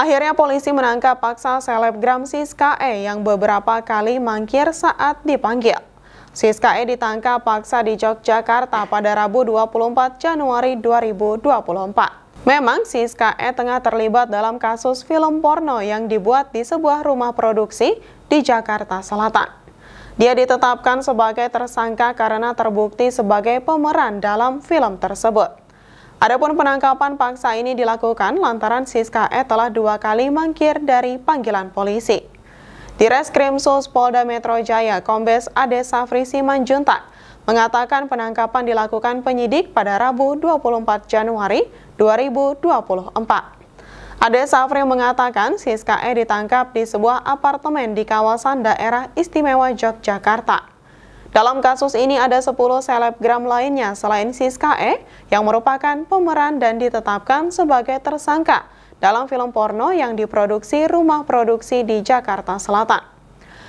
Akhirnya polisi menangkap paksa selebgram Siska E yang beberapa kali mangkir saat dipanggil. Siska E ditangkap paksa di Yogyakarta pada Rabu 24 Januari 2024. Memang Siska E tengah terlibat dalam kasus film porno yang dibuat di sebuah rumah produksi di Jakarta Selatan. Dia ditetapkan sebagai tersangka karena terbukti sebagai pemeran dalam film tersebut. Adapun penangkapan paksa ini dilakukan lantaran Siska E telah dua kali mangkir dari panggilan polisi. Di Reskrim Sus Polda Metro Jaya, Kombes Ade Safri Simanjuntak mengatakan penangkapan dilakukan penyidik pada Rabu 24 Januari 2024. Ade Safri mengatakan Siska E ditangkap di sebuah apartemen di kawasan daerah istimewa Yogyakarta. Dalam kasus ini ada 10 selebgram lainnya selain Siska E yang merupakan pemeran dan ditetapkan sebagai tersangka dalam film porno yang diproduksi rumah produksi di Jakarta Selatan.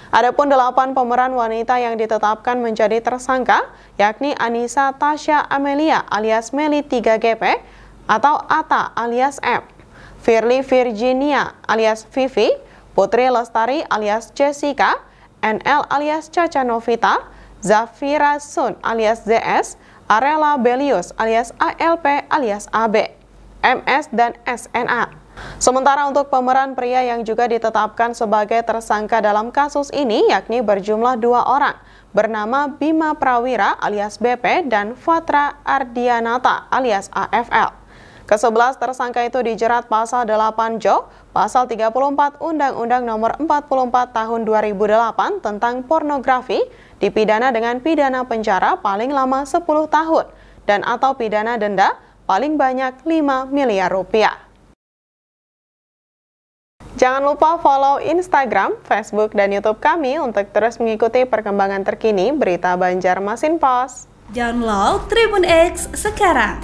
Adapun delapan pemeran wanita yang ditetapkan menjadi tersangka, yakni Anissa Tasya Amelia alias Meli 3GP atau Ata alias M, Firly Virginia alias Vivi, Putri Lestari alias Jessica, NL alias Caca Novita, Zafira Sun alias ZS, Arela Belius alias ALP alias AB, MS dan SNA. Sementara untuk pemeran pria yang juga ditetapkan sebagai tersangka dalam kasus ini yakni berjumlah dua orang bernama Bima Prawira alias BP dan Fatra Ardianata alias AFL. Kesebelas tersangka itu dijerat pasal 8 Jo, pasal 34 Undang-Undang nomor 44 tahun 2008 tentang pornografi dipidana dengan pidana penjara paling lama 10 tahun dan atau pidana denda paling banyak 5 miliar rupiah. Jangan lupa follow Instagram, Facebook, dan YouTube kami untuk terus mengikuti perkembangan terkini berita Banjarmasin Pos. Download Tribun X sekarang,